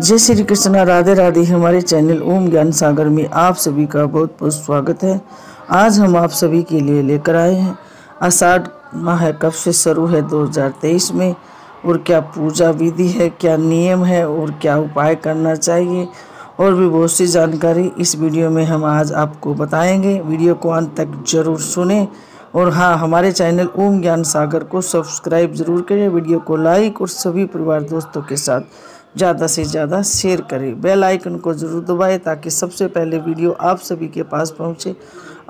जय श्री कृष्णा, राधे राधे। हमारे चैनल ओम ज्ञान सागर में आप सभी का बहुत बहुत स्वागत है। आज हम आप सभी के लिए लेकर आए हैं। आषाढ़ माह कब से शुरू है 2023 में? और क्या पूजा विधि है, क्या नियम है, और क्या उपाय करना चाहिए? और भी बहुत सी जानकारी इस वीडियो में हम आज आपको बताएँगे। वीडियो को अंत तक ज़रूर सुने। और हाँ हमारे चैनल ओम ज्ञान सागर को सब्सक्राइब ज़रूर करें। वीडियो को लाइक और सभी परिवार दोस्तों के साथ ज़्यादा से ज़्यादा शेयर करें। बेल आइकन को ज़रूर दबाएँ ताकि सबसे पहले वीडियो आप सभी के पास पहुँचे,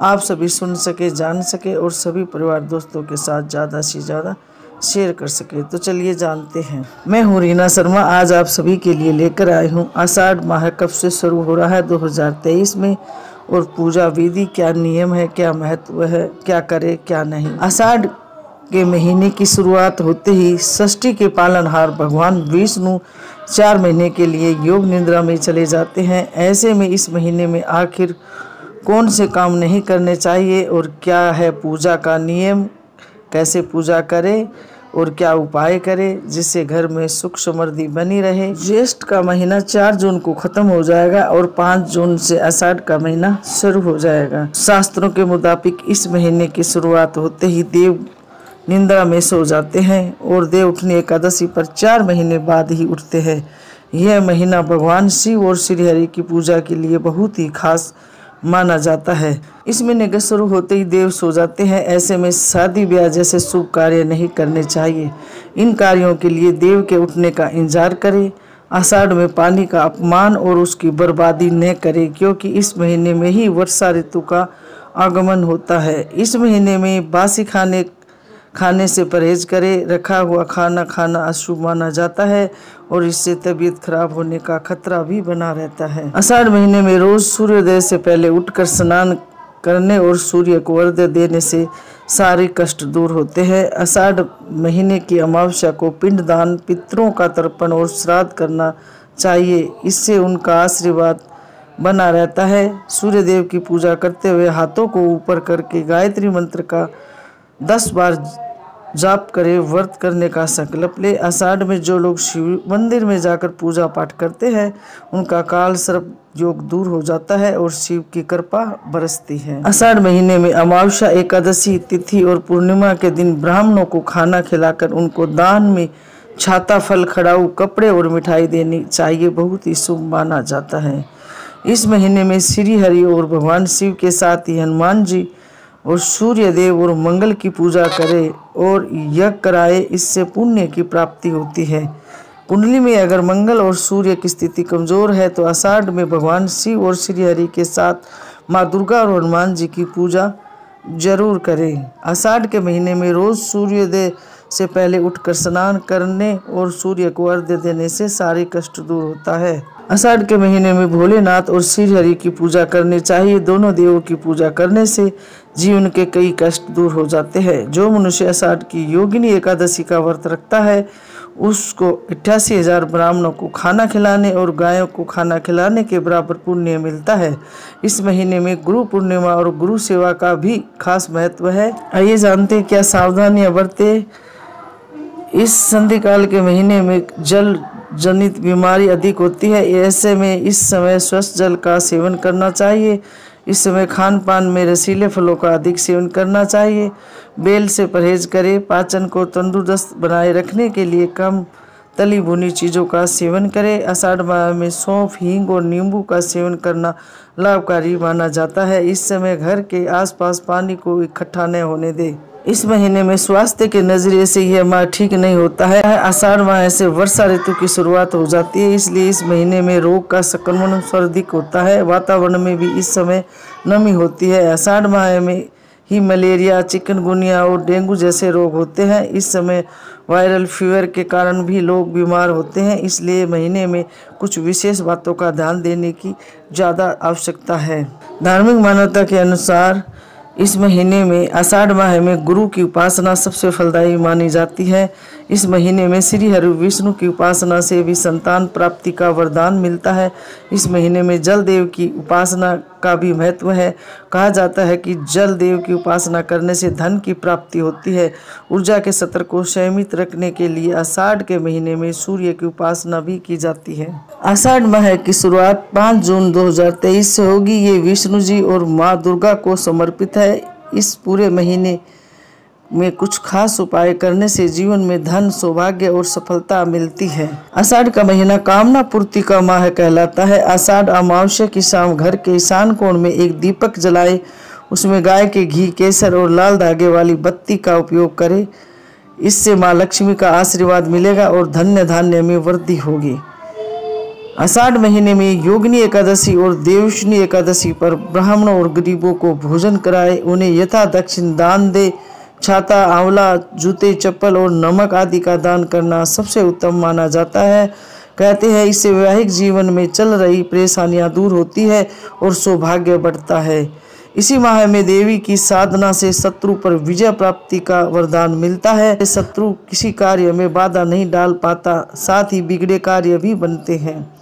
आप सभी सुन सके, जान सके और सभी परिवार दोस्तों के साथ ज़्यादा से ज़्यादा शेयर कर सके। तो चलिए जानते हैं। मैं हूँ रीना शर्मा, आज आप सभी के लिए लेकर आई हूँ आषाढ़ माह कब से शुरू हो रहा है 2023 में और पूजा विधि क्या नियम है, क्या महत्व है, क्या करे, क्या नहीं। आषाढ़ के महीने की शुरुआत होते ही षष्ठी के पालनहार भगवान विष्णु चार महीने के लिए योग निद्रा में चले जाते हैं। ऐसे में इस महीने में आखिर कौन से काम नहीं करने चाहिए और क्या है पूजा का नियम? कैसे पूजा करें और क्या उपाय करें जिससे घर में सुख समृद्धि बनी रहे? ज्येष्ठ का महीना चार जून को खत्म हो जाएगा और पाँच जून से आषाढ़ का महीना शुरू हो जाएगा। शास्त्रों के मुताबिक इस महीने की शुरुआत होते ही देव निंदा में सो जाते हैं और देव उठने एकादशी पर चार महीने बाद ही उठते हैं। यह महीना भगवान शिव और श्री हरि की पूजा के लिए बहुत ही खास माना जाता है। इस महीने के शुरू होते ही देव सो जाते हैं। ऐसे में शादी ब्याह जैसे शुभ कार्य नहीं करने चाहिए। इन कार्यों के लिए देव के उठने का इंतज़ार करें। आषाढ़ में पानी का अपमान और उसकी बर्बादी न करें, क्योंकि इस महीने में ही वर्षा ऋतु का आगमन होता है। इस महीने में बासी खाने खाने से परहेज करें, रखा हुआ खाना खाना अशुभ माना जाता है और इससे तबीयत खराब होने का खतरा भी बना रहता है। आषाढ़ महीने में रोज सूर्योदय से पहले उठकर स्नान करने और सूर्य को अर्घ्य देने से सारे कष्ट दूर होते हैं। आषाढ़ महीने की अमावस्या को पिंडदान पितरों का तर्पण और श्राद्ध करना चाहिए, इससे उनका आशीर्वाद बना रहता है। सूर्य देव की पूजा करते हुए हाथों को ऊपर करके गायत्री मंत्र का दस बार जाप करे, व्रत करने का संकल्प ले। आषाढ़ में जो लोग शिव मंदिर में जाकर पूजा पाठ करते हैं, उनका काल सर्प योग दूर हो जाता है और शिव की कृपा बरसती है। आषाढ़ महीने में अमावस्या एकादशी तिथि और पूर्णिमा के दिन ब्राह्मणों को खाना खिलाकर उनको दान में छाता, फल, खड़ाऊ, कपड़े और मिठाई देनी चाहिए, बहुत ही शुभ माना जाता है। इस महीने में श्री हरि और भगवान शिव के साथ ही हनुमान जी और सूर्य देव और मंगल की पूजा करे और यज्ञ कराए, इससे पुण्य की प्राप्ति होती है। कुंडली में अगर मंगल और सूर्य की स्थिति कमज़ोर है तो आषाढ़ में भगवान शिव और श्री हरि के साथ माँ दुर्गा और हनुमान जी की पूजा ज़रूर करें। आषाढ़ के महीने में रोज सूर्योदय से पहले उठकर स्नान करने और सूर्य को अर्घ्य देने से सारे कष्ट दूर होता है। आषाढ़ के महीने में भोलेनाथ और श्री हरि की पूजा करनी चाहिए। दोनों देवों की पूजा करने से जीवन के कई कष्ट दूर हो जाते हैं। जो मनुष्य आषाढ़ की योगिनी एकादशी का व्रत रखता है, उसको अट्ठासी हज़ार ब्राह्मणों को खाना खिलाने और गायों को खाना खिलाने के बराबर पुण्य मिलता है। इस महीने में गुरु पूर्णिमा और गुरु सेवा का भी खास महत्व है। आइए जानते हैं क्या सावधानियाँ बरते। इस संधि काल के महीने में जल जनित बीमारी अधिक होती है, ऐसे में इस समय स्वस्थ जल का सेवन करना चाहिए। इस समय खान पान में रसीले फलों का अधिक सेवन करना चाहिए। बेल से परहेज करें, पाचन को तंदुरुस्त बनाए रखने के लिए कम तली भुनी चीज़ों का सेवन करें। आषाढ़ माह में सौंफ, हींग और नींबू का सेवन करना लाभकारी माना जाता है। इस समय घर के आसपास पानी को इकट्ठा न होने दें। इस महीने में स्वास्थ्य के नज़रिए से यह माह ठीक नहीं होता है। आषाढ़ माह से वर्षा ऋतु की शुरुआत हो जाती है, इसलिए इस महीने में रोग का संक्रमण सर्वाधिक होता है। वातावरण में भी इस समय नमी होती है। आषाढ़ माह में ही मलेरिया, चिकनगुनिया और डेंगू जैसे रोग होते हैं। इस समय वायरल फीवर के कारण भी लोग बीमार होते हैं, इसलिए महीने में कुछ विशेष बातों का ध्यान देने की ज़्यादा आवश्यकता है। धार्मिक मान्यता के अनुसार इस महीने में आषाढ़ माह में गुरु की उपासना सबसे फलदायी मानी जाती है। इस महीने में श्री हरि विष्णु की उपासना से भी संतान प्राप्ति का वरदान मिलता है। इस महीने में जल देव की उपासना का भी महत्व है। कहा जाता है कि जल देव की उपासना करने से धन की प्राप्ति होती है। ऊर्जा के सत्र को संयमित रखने के लिए आषाढ़ के महीने में सूर्य की उपासना भी की जाती है। आषाढ़ माह की शुरुआत 5 जून 2023 से होगी। ये विष्णु जी और माँ दुर्गा को समर्पित है। इस पूरे महीने में कुछ खास उपाय करने से जीवन में धन, सौभाग्य और सफलता मिलती है। आषाढ़ का महीना कामना पूर्ति का माह कहलाता है। आषाढ़ अमावस्या की शाम घर के ईशान कोण में एक दीपक जलाए। उसमें गाय के घी, केसर और लाल धागे वाली बत्ती का उपयोग करें। इससे माँ लक्ष्मी का आशीर्वाद मिलेगा और धन्य धान्य में वृद्धि होगी। आषाढ़ महीने में योगिनी एकादशी और देवशनी एकादशी पर ब्राह्मणों और गरीबों को भोजन कराए। उन्हें यथा दक्षिण दान दे छाता, आंवला, जूते, चप्पल और नमक आदि का दान करना सबसे उत्तम माना जाता है। कहते हैं, इससे वैवाहिक जीवन में चल रही परेशानियाँ दूर होती है और सौभाग्य बढ़ता है। इसी माह में देवी की साधना से शत्रु पर विजय प्राप्ति का वरदान मिलता है। शत्रु किसी कार्य में बाधा नहीं डाल पाता, साथ ही बिगड़े कार्य भी बनते हैं।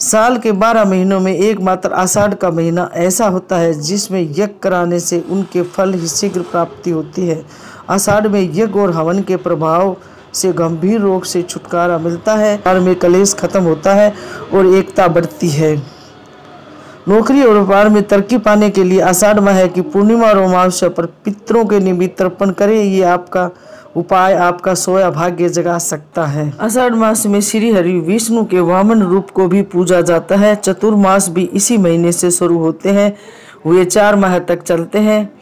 साल के बारह महीनों में एकमात्र आषाढ़ का महीना ऐसा होता है जिसमें यज्ञ कराने से उनके फल ही शीघ्र प्राप्ति होती है। आषाढ़ में यज्ञ और हवन के प्रभाव से गंभीर रोग से छुटकारा मिलता है। और में कलेश खत्म होता है और एकता बढ़ती है। नौकरी और व्यापार में तरक्की पाने के लिए आषाढ़ माह की पूर्णिमा और अमावस्या पर पितरों के निमित्त तर्पण करें। ये आपका उपाय आपका सोया भाग्य जगा सकता है। आषाढ़ मास में श्री हरि विष्णु के वामन रूप को भी पूजा जाता है। चतुर्मास भी इसी महीने से शुरू होते हैं। वे चार माह तक चलते हैं।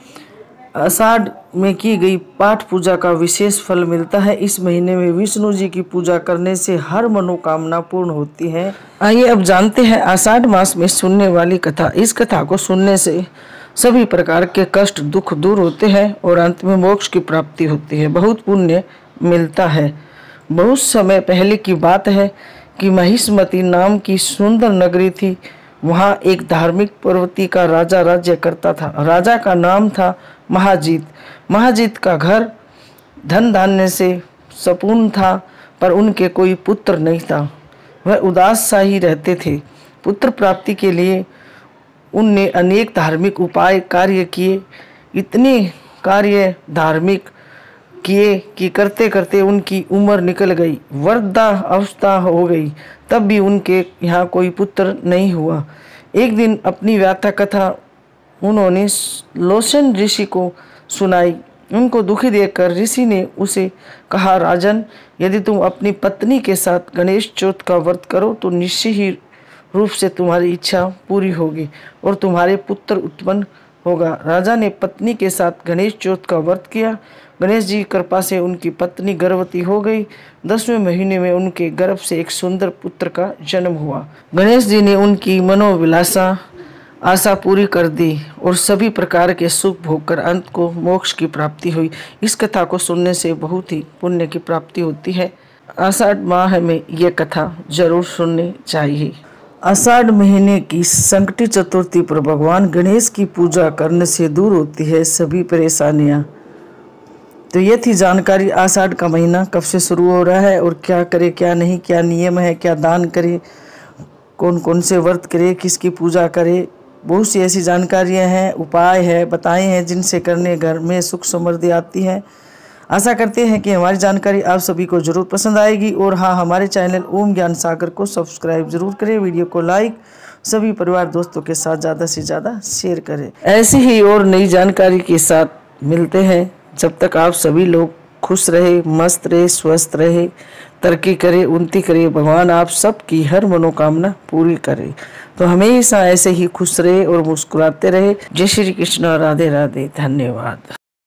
आषाढ़ में की गई पाठ पूजा का विशेष फल मिलता है। इस महीने में विष्णु जी की पूजा करने से हर मनोकामना पूर्ण होती है। आइए अब जानते हैं आषाढ़ मास में सुनने वाली कथा। इस कथा को सुनने से सभी प्रकार के कष्ट, दुख दूर होते हैं और अंत में मोक्ष की प्राप्ति होती है। बहुत पुण्य मिलता है। बहुत समय पहले की बात है कि महिष्मती नाम की सुंदर नगरी थी। वहाँ एक धार्मिक पर्वती का राजा राज्य करता था। राजा का नाम था महाजीत। महाजीत का घर धन धान्य से सपूर्ण था, पर उनके कोई पुत्र नहीं था। वह उदास सा ही रहते थे। पुत्र प्राप्ति के लिए उनने अनेक धार्मिक उपाय कार्य किए, इतने कार्य धार्मिक किए कि करते करते उनकी उम्र निकल गई, वृद्धा अवस्था हो गई, तब भी उनके यहाँ कोई पुत्र नहीं हुआ। एक दिन अपनी व्याथा कथा उन्होंने लोशन ऋषि को सुनाई। उनको दुखी देखकर ऋषि ने उसे कहा, राजन, यदि तुम अपनी पत्नी के साथ गणेश चौथ का व्रत करो तो निश्चय ही रूप से तुम्हारी इच्छा पूरी होगी और तुम्हारे पुत्र उत्पन्न होगा। राजा ने पत्नी के साथ गणेश चौथ का व्रत किया। गणेश जी कृपा से उनकी पत्नी गर्भवती हो गई। दसवें महीने में उनके गर्भ से एक सुंदर पुत्र का जन्म हुआ। गणेश जी ने उनकी मनोविलासा, आशा पूरी कर दी और सभी प्रकार के सुख भोगकर अंत को मोक्ष की प्राप्ति हुई। इस कथा को सुनने से बहुत ही पुण्य की प्राप्ति होती है। आषाढ़ माह में ये कथा ज़रूर सुननी चाहिए। आषाढ़ महीने की संकटी चतुर्थी पर भगवान गणेश की पूजा करने से दूर होती है सभी परेशानियाँ। तो ये थी जानकारी आषाढ़ का महीना, कब से शुरू हो रहा है और क्या करे, क्या नहीं, क्या नियम है, क्या दान करे कौन कौन से व्रत करे, किसकी पूजा करे, बहुत सी ऐसी जानकारियाँ हैं, उपाय है, बताए हैं जिनसे करने घर में सुख समृद्धि आती है। आशा करते हैं कि हमारी जानकारी आप सभी को ज़रूर पसंद आएगी और हाँ हमारे चैनल ओम ज्ञान सागर को सब्सक्राइब ज़रूर करें, वीडियो को लाइक, सभी परिवार दोस्तों के साथ ज़्यादा से ज़्यादा शेयर करें। ऐसी ही और नई जानकारी के साथ मिलते हैं। जब तक आप सभी लोग खुश रहे, मस्त रहे, स्वस्थ रहे, तरक्की करे, उन्नति करे, भगवान आप सबकी हर मनोकामना पूरी करे। तो हमेशा ऐसे ही खुश रहे और मुस्कुराते रहे। जय श्री कृष्ण राधे राधे धन्यवाद।